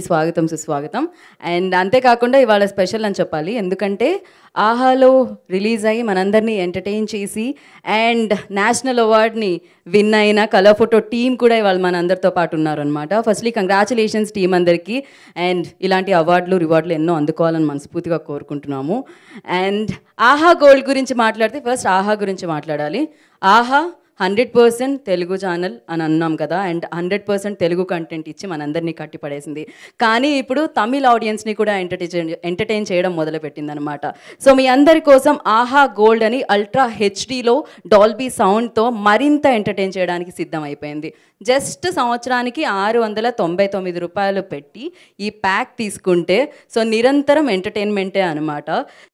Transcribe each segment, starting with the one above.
కార్యక్రమానికి స్వాగతం సుస్వాగతం. అండ్ అంతేకాకుండా ఇవాళ స్పెషల్ అని చెప్పాలి. ఎందుకంటే ఆహాలో రిలీజ్ అయ్యి మనందరినీ ఎంటర్టైన్ చేసి అండ్ నేషనల్ అవార్డ్ని విన్ అయిన కలర్ ఫోటో టీం కూడా ఇవాళ మన అందరితో పాటు ఉన్నారనమాట ఫస్ట్లీ కంగ్రాచులేషన్స్ టీం అందరికీ అండ్ ఇలాంటి అవార్డులు రివార్డులు ఎన్నో అందుకోవాలని మనస్ఫూర్తిగా కోరుకుంటున్నాము. అండ్ ఆహా గోల్డ్ గురించి మాట్లాడితే ఫస్ట్ ఆహా గురించి మాట్లాడాలి. ఆహా హండ్రెడ్ పర్సెంట్ తెలుగు ఛానల్ అని అన్నాం కదా and hundred percent Telugu content ఇచ్చి మనందరినీ కట్టిపడేసింది. కానీ ఇప్పుడు తమిళ్ ఆడియన్స్ని కూడా ఎంటర్టైన్ ఎంటర్టైన్ చేయడం మొదలుపెట్టింది అనమాట సో మీ అందరి కోసం ఆహా గోల్డ్ అని అల్ట్రా హెచ్డీలో డాల్బీ సౌండ్తో మరింత ఎంటర్టైన్ చేయడానికి సిద్ధం అయిపోయింది జస్ట్ సంవత్సరానికి ఆరు వందల తొంభై తొమ్మిది రూపాయలు పెట్టి ఈ ప్యాక్ తీసుకుంటే సో నిరంతరం ఎంటర్టైన్మెంటే అనమాట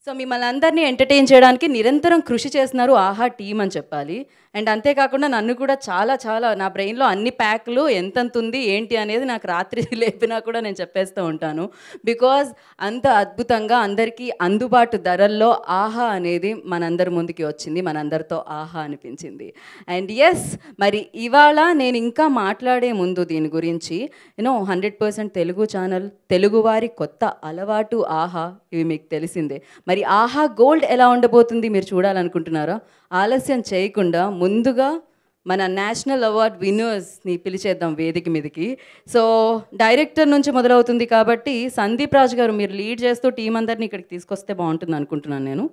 సో మిమ్మల్ని అందరినీ ఎంటర్టైన్ చేయడానికి నిరంతరం కృషి చేస్తున్నారు ఆహా టీం అని చెప్పాలి. అండ్ అంతే అంతేకాకుండా నన్ను కూడా చాలా చాలా నా బ్రెయిన్లో అన్ని ప్యాక్లు ఎంతెంత ఉంది ఏంటి అనేది నాకు రాత్రి లేపినా కూడా నేను చెప్పేస్తూ ఉంటాను. బికాజ్ అంత అద్భుతంగా అందరికీ అందుబాటు ధరల్లో ఆహా అనేది మనందరి ముందుకి వచ్చింది మనందరితో ఆహా అనిపించింది. అండ్ ఎస్ మరి ఇవాళ నేను ఇంకా మాట్లాడే ముందు దీని గురించి you know hundred percent Telugu channel తెలుగువారి కొత్త అలవాటు ఆహా ఇవి మీకు తెలిసిందే. మరి ఆహా గోల్డ్ ఎలా ఉండబోతుంది మీరు చూడాలనుకుంటున్నారా? ఆలస్యం చేయకుండా ముందుగా మన నేషనల్ అవార్డ్ విన్నర్స్ని పిలిచేద్దాం వేదిక మీదకి. సో డైరెక్టర్ నుంచి మొదలవుతుంది కాబట్టి సందీప్ రాజు గారు మీరు లీడ్ చేస్తూ టీం అందరిని ఇక్కడికి తీసుకొస్తే బాగుంటుంది అనుకుంటున్నాను నేను.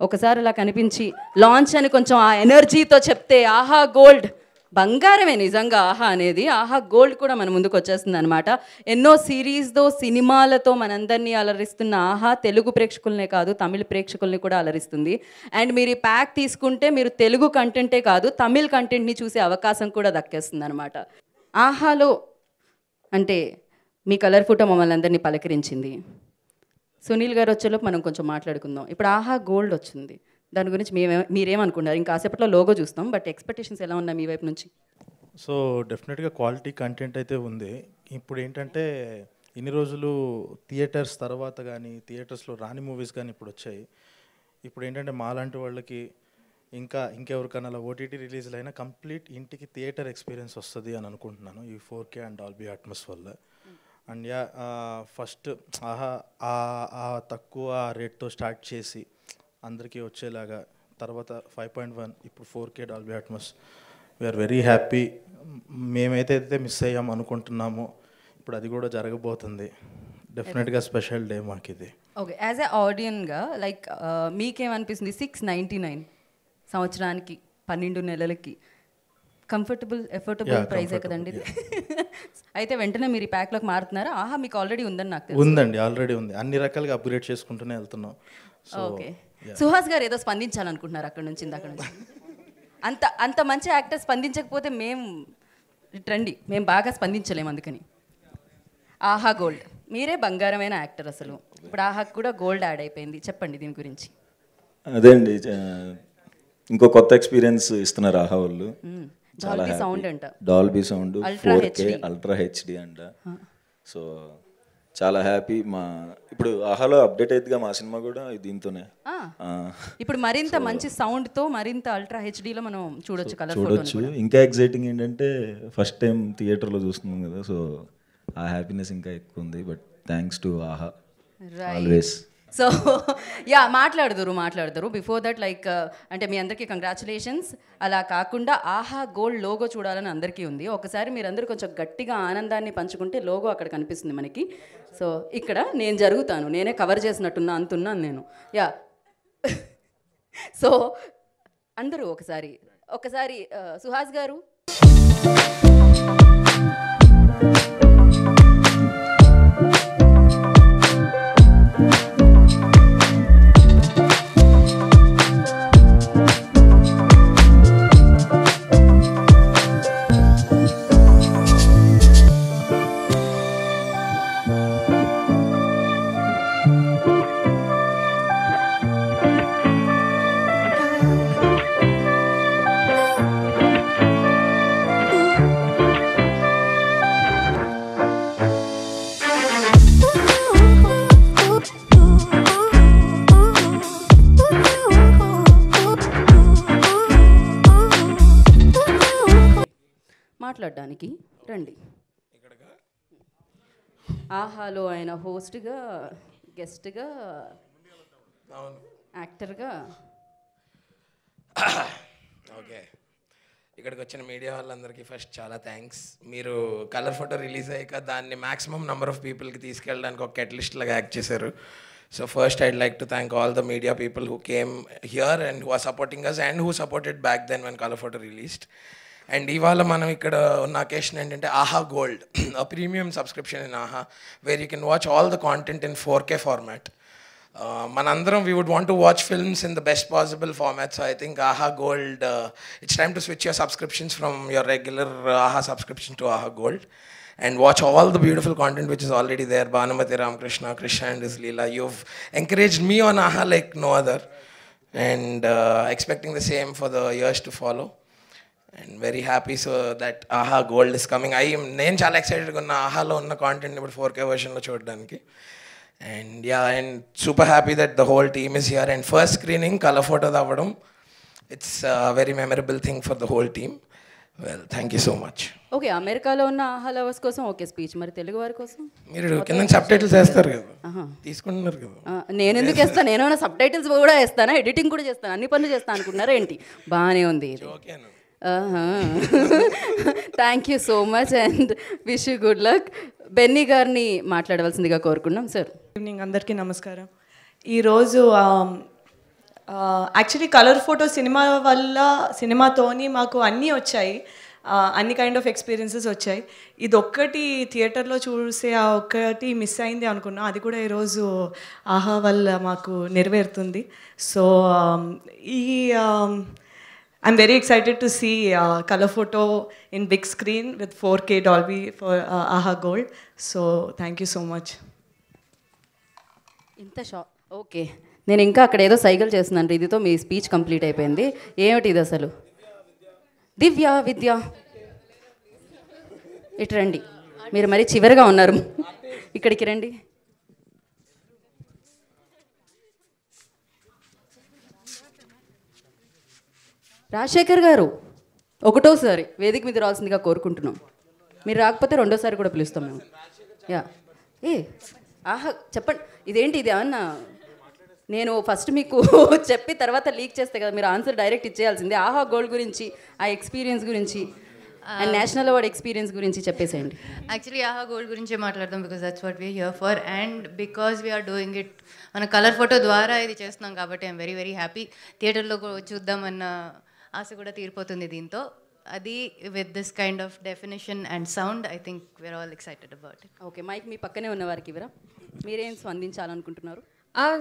ఒకసారి అలా కనిపించి లాంచ్ అని కొంచెం ఆ ఎనర్జీతో చెప్తే ఆహా గోల్డ్ బంగారమే నిజంగా ఆహా అనేది ఆహా గోల్డ్ కూడా మన ముందుకు వచ్చేస్తుంది అనమాట ఎన్నో సిరీస్తో సినిమాలతో మనందరినీ అలరిస్తున్న ఆహా తెలుగు ప్రేక్షకులనే కాదు తమిళ ప్రేక్షకుల్ని కూడా అలరిస్తుంది. అండ్ మీరు ఈ ప్యాక్ తీసుకుంటే మీరు తెలుగు కంటెంటే కాదు తమిళ్ కంటెంట్ని చూసే అవకాశం కూడా దక్కేస్తుంది అనమాట ఆహాలో అంటే మీ కలర్ ఫోటో మమ్మల్ని అందరినీ పలకరించింది. సునీల్ గారు వచ్చేలోపు మనం కొంచెం మాట్లాడుకుందాం. ఇప్పుడు ఆహా గోల్డ్ వచ్చింది. దాని గురించి మేమే మీరేమనుకున్నారు? ఇంకా కాసేపట్లో లోగో చూస్తాం బట్ ఎక్స్పెక్టేషన్స్ ఎలా ఉన్నాయి మీ వైపు నుంచి? సో డెఫినెట్గా క్వాలిటీ కంటెంట్ అయితే ఉంది. ఇప్పుడు ఏంటంటే ఇన్ని రోజులు థియేటర్స్ తర్వాత కానీ థియేటర్స్లో రాని మూవీస్ కానీ ఇప్పుడు వచ్చాయి. ఇప్పుడు ఏంటంటే మాలాంటి వాళ్ళకి ఇంకా ఇంకెవరికైనా అలా ఓటీటీ రిలీజ్లు అయినా కంప్లీట్ ఇంటికి థియేటర్ ఎక్స్పీరియన్స్ వస్తుంది అని అనుకుంటున్నాను ఈ four K and Dolby Atmos వల్ల. అండ్ యా ఫస్ట్ ఆహా ఆ- ఆ తక్కువ రేట్తో స్టార్ట్ చేసి అందరికీ వచ్చేలాగా తర్వాత ఫైవ్ పాయింట్ వన్ ఇప్పుడు four K Dolby Atmos we are very happy మేమైతే అయితే మిస్ అయ్యాం అనుకుంటున్నామో. ఇప్పుడు అది కూడా జరగబోతుంది. డెఫినెట్గా స్పెషల్ డే మాకు ఇది ఓకే యాజ్ ఎ ఆడియన్గా లైక్ మీకేమనిపిస్తుంది? సిక్స్ నైంటీ నైన్ సంవత్సరానికి పన్నెండు నెలలకి. కంఫర్టబుల్ ఎఫర్టబుల్ ప్రైజే కదండి ఇది? అయితే వెంటనే మీరు ఈ ప్యాక్లోకి మారుతున్నారా? ఆహా మీకు ఆల్రెడీ ఉందని నాకు ఉందండి ఆల్రెడీ ఉంది. అన్ని రకాలుగా అప్గ్రేడ్ చేసుకుంటూనే వెళ్తున్నాం. సో ఓకే సుహాస్ గారు ఏదో స్పందించాలనుకుంటున్నారు అక్కడ నుంచి ఇందాక నుంచి. అంత అంత మంచి యాక్టర్ స్పందించకపోతే మేము రండి మేము బాగా స్పందించలేము అందుకని. ఆహా గోల్డ్. మీరే బంగారమైన యాక్టర్ అసలు. ఇప్పుడు ఆహాకు కూడా గోల్డ్ యాడ్ అయిపోయింది. చెప్పండి దీని గురించి. అదే అండి ఇంకో కొత్త ఎక్స్పీరియన్స్ ఇస్తున్నారు ఆహా వాళ్ళు. డాల్బీ సౌండ్ అంట. Dolby sound. Ultra HD. అంట. సో చాలా హ్యాపీ మా ఇప్పుడు ఆహాలో అప్డేట్ అయ్యిగా మా సినిమా కూడా దీంతోనే. ఇప్పుడు మరింత మంచి సౌండ్తో మరింత అల్ట్రా హెచ్డీలో మనం చూడొచ్చు కలర్ చూడొచ్చు. ఇంకా ఎగ్జైటింగ్ ఏంటంటే ఫస్ట్ టైం థియేటర్లో చూస్తున్నాం కదా సో ఆ హ్యాపీనెస్ ఇంకా ఎక్కువ ఉంది but thanks to Aha. Always so yeah మాట్లాడదురు మాట్లాడదురు. బిఫోర్ దట్ లైక్ అంటే మీ అందరికీ కంగ్రాచులేషన్స్ అలా కాకుండా ఆహా గోల్డ్ లోగో చూడాలని అందరికీ ఉంది. ఒకసారి మీరందరూ కొంచెం గట్టిగా ఆనందాన్ని పంచుకుంటే లోగో అక్కడ కనిపిస్తుంది మనకి. సో ఇక్కడ నేను జరుగుతాను. నేనే కవర్ చేసినట్టున్నా అంతున్నాను నేను. యా సో అందరూ ఒకసారి ఒకసారి uh, సుహాస్ గారు. మాట్లాడడానికి రండి. ఆహాలో ఆయన హోస్ట్గా గెస్ట్గా యాక్టర్గా. ఓకే. ఇక్కడికి వచ్చిన మీడియా వాళ్ళందరికీ ఫస్ట్ చాలా థ్యాంక్స్. మీరు కలర్ ఫోటో రిలీజ్ అయ్యాక దాన్ని మాక్సిమం నెంబర్ ఆఫ్ పీపుల్కి తీసుకెళ్ళడానికి ఒక కెటలిస్ట్ లాగా యాక్ట్ చేశారు. So first I'd like to thank all the media people who came here and who are supporting us and who supported back then one Colour Photo released. And ఇవాళ మనం ఇక్కడ ఉన్న occasion ఏంటంటే Aha Gold premium subscription in Aha where you can watch all the content in four K format మనందరం we would want to watch films in the best possible format so I think Aha Gold it's time to switch your subscriptions from your regular Aha subscription to Aha Gold and watch all the beautiful content which is already there. Bhanumati Ramakrishna, Krishna and his Leela. You've encouraged me on AHA like no other. And uh, expecting the same for the years to follow. And very happy so that AHA Gold is coming. I am నేను చాలా ఎక్సైటెడ్గా ఉన్న ఆహాలో ఉన్న content ఇప్పుడు four K వర్షన్లో చూడడానికి. And yeah and super happy that the whole team is here and first screening Colour Photo అవ్వడం it's very memorable thing for the whole team well thank you so much okay అమెరికాలో ఉన్న ఆహా lovers కోసం okay speech మరి తెలుగు వారి కోసం? మీరు కింద సబ్ టైటిల్స్ వేస్తారు కదా. తీసుకుంటున్నారు కదా. నేను ఎందుకు వేస్తాను? నేను సబ్ టైటిల్స్ కూడా వేస్తానా? ఎడిటింగ్ కూడా చేస్తాను? అన్ని పనులు చేస్తాను అనుకున్నారా ఏంటి? బాగానే ఉంది ఇది. ఓకేనా thank you so much and wish you good luck Benny గారిని మాట్లాడవలసిందిగా కోరుకున్నాం సార్ ఈవినింగ్ అందరికీ నమస్కారం. ఈరోజు యాక్చువల్లీ కలర్ ఫోటో సినిమా వల్ల సినిమాతోని మాకు అన్నీ వచ్చాయి. Uh, అన్ని కైండ్ ఆఫ్ ఎక్స్పీరియన్సెస్ వచ్చాయి. ఇది ఒక్కటి థియేటర్లో చూసే ఆ ఒక్కటి మిస్ అయింది అనుకున్నా. అది కూడా ఈరోజు ఆహా వల్ల మాకు నెరవేరుతుంది. సో um, ఈ um, I'm very excited to see Colour Photo in big screen with four K Dolby for Aha Gold so thank you so much ఇంత షా ఓకే. నేను ఇంకా అక్కడ ఏదో సైకిల్ చేస్తున్నాను ఇదితో మీ స్పీచ్ కంప్లీట్ అయిపోయింది. ఏమిటి ఇది అసలు? దివ్య విద్య. ఇటు రండి. మీరు మరి చివరిగా ఉన్నారు. ఇక్కడికి రండి. రాజశేఖర్ గారు ఒకటోసారి వేదిక మీద రావాల్సిందిగా కోరుకుంటున్నాం. మీరు రాకపోతే రెండోసారి కూడా పిలుస్తాం మేము. యా. ఏ ఆహా చెప్పండి. ఇదేంటి ఇది ఏమన్నా నేను ఫస్ట్ మీకు చెప్పి తర్వాత లీక్ చేస్తే కదా మీరు ఆన్సర్ డైరెక్ట్ ఇచ్చేయాల్సిందే. ఆహా గోల్డ్ గురించి ఆ ఎక్స్పీరియన్స్ గురించి అండ్ నేషనల్ అవార్డ్ ఎక్స్పీరియన్స్ గురించి చెప్పేసేయండి. యాక్చువల్లీ ఆహా గోల్డ్ గురించే మాట్లాడదాం because that's what we here for and because we are doing it మన కలర్ ఫోటో ద్వారా ఇది చేస్తున్నాం కాబట్టి ఐఎమ్ వెరీ వెరీ హ్యాపీ థియేటర్లో చూద్దామన్న ఆశ కూడా తీరిపోతుంది దీంతో. అది with this kind of definition and sound I think we are all excited about it okay mic మీ పక్కనే ఉన్న వారికి ఇవరా మీరేం స్పందించాలనుకుంటున్నారు?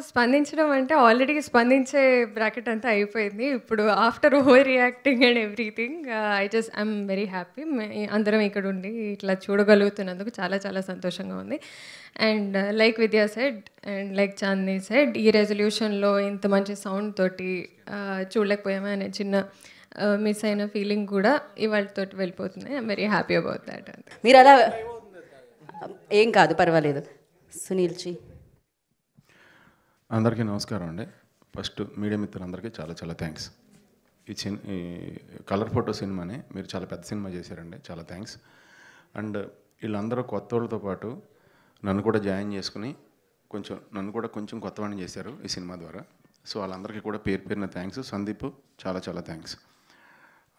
స్పందించడం అంటే ఆల్రెడీ స్పందించే బ్రాకెట్ అంతా అయిపోయింది. ఇప్పుడు after overreacting and everything I just I'm very happy అందరం ఇక్కడ ఉండి ఇట్లా చూడగలుగుతున్నందుకు చాలా చాలా సంతోషంగా ఉంది. And like Vidya said and like Chandi said ఈ రెజల్యూషన్లో ఇంత మంచి సౌండ్ తోటి uh, చూడలేకపోయామే అనే చిన్న uh, మిస్ అయిన ఫీలింగ్ కూడా ఇవాళతో వెళ్ళిపోతుంది. I'm very happy about that అంతే మీరు అలా ఏం కాదు పర్వాలేదు. సునీల్జీ. అందరికీ నమస్కారం అండి. ఫస్ట్ మీడియా మిత్రులందరికీ చాలా చాలా థ్యాంక్స్. ఈ చిన్ ఈ కలర్ ఫోటో సినిమాని మీరు చాలా పెద్ద సినిమా చేశారండి. చాలా థ్యాంక్స్. అండ్ వీళ్ళందరూ కొత్త వాళ్ళతో పాటు నన్ను కూడా జాయిన్ చేసుకుని కొంచెం నన్ను కూడా కొంచెం కొత్తవాడిని చేశారు ఈ సినిమా ద్వారా. సో వాళ్ళందరికీ కూడా పేరు పేరున థ్యాంక్స్. సందీప్ చాలా చాలా థ్యాంక్స్.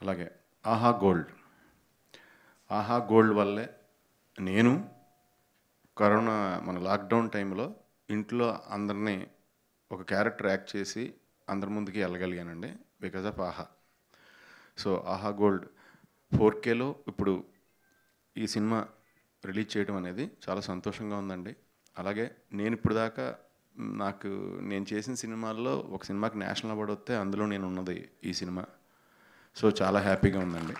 అలాగే ఆహా గోల్డ్. ఆహా గోల్డ్ వల్లే నేను కరోనా మన లాక్డౌన్ టైంలో ఇంట్లో అందరినీ ఒక క్యారెక్టర్ యాక్ట్ చేసి అందరి ముందుకి వెళ్ళగలిగానండి. Because of Aha. So Aha Gold four Khelo ఇప్పుడు ఈ సినిమా రిలీజ్ చేయడం అనేది చాలా సంతోషంగా ఉందండి. అలాగే నేను ఇప్పుడు దాకా నాకు నేను చేసిన సినిమాల్లో ఒక సినిమాకి నేషనల్ అవార్డు వస్తే అందులో నేను ఉన్నది ఈ సినిమా. సో చాలా హ్యాపీగా ఉందండి.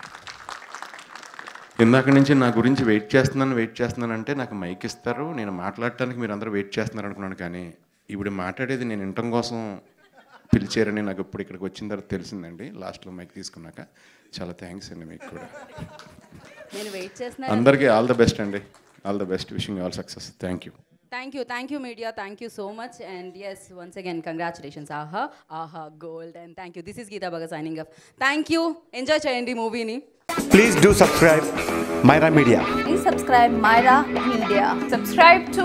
ఇందాక నుంచి నా గురించి వెయిట్ చేస్తున్నాను వెయిట్ చేస్తున్నాను అంటే నాకు మైక్ ఇస్తారు. నేను మాట్లాడటానికి మీరు అందరూ వెయిట్ చేస్తున్నారు అనుకున్నాను కానీ ఇప్పుడు మాట్లాడేది నేను వినటం కోసం పిలిచారని నాకు ఇప్పుడు ఇక్కడికి వచ్చిన తర్వాత తెలిసిందండి. లాస్ట్లో మైక్ తీసుకున్నాక. చాలా థ్యాంక్స్ అండి మీకు కూడా. నేను వెయిట్ చేస్తున్నా అందరికీ ఆల్ ద బెస్ట్ అండి. All the best wishing all success thank you thank you thank you media thank you so much and yes once again congratulations Aha Aha Gold and thank you this is Geetha Baga signing off thank you enjoy చేయండి మూవీని Please do subscribe Myra Media. Please subscribe Myra Media. Subscribe to